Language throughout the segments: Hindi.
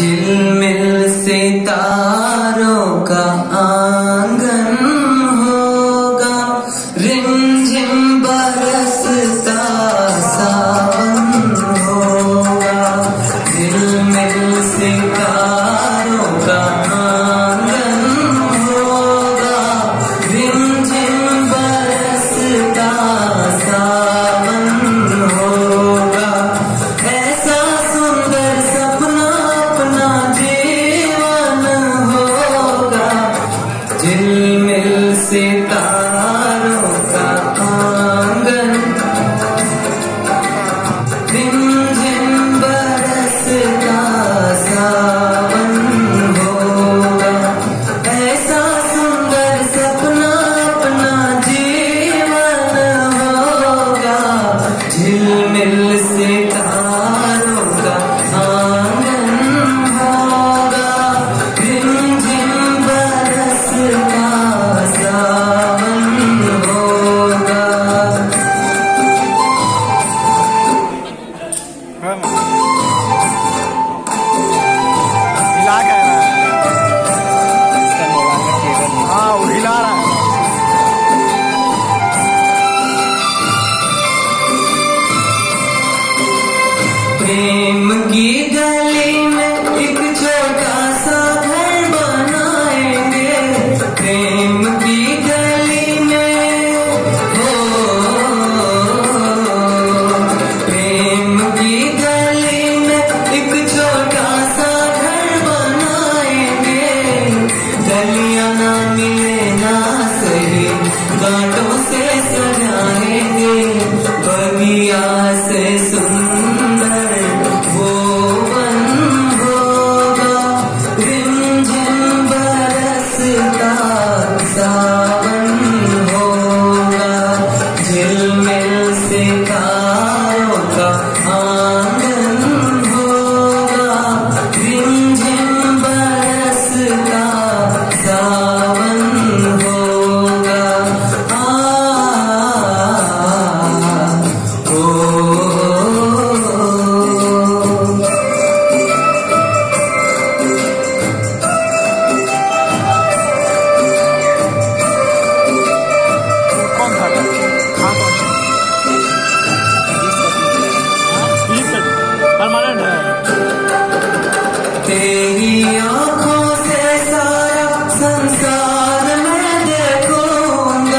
झिलमिल सितारों का आँगन प्रेम की गली में एक छोटा सा घर बनाएँगे। प्रेम की गली में हो प्रेम की गली में एक छोटा सा घर बनाएँगे। गली ಸಂಸಾರ ನಡೆಕೊಂಡ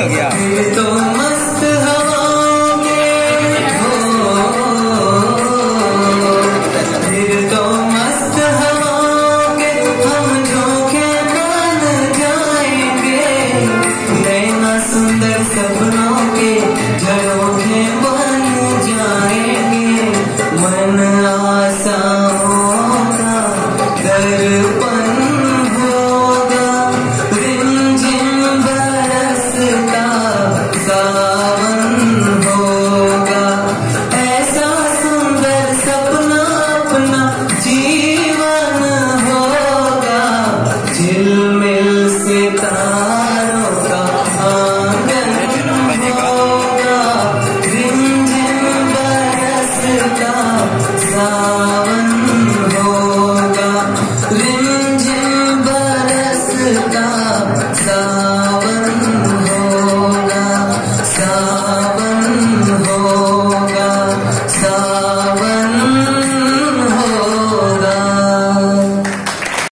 怎么样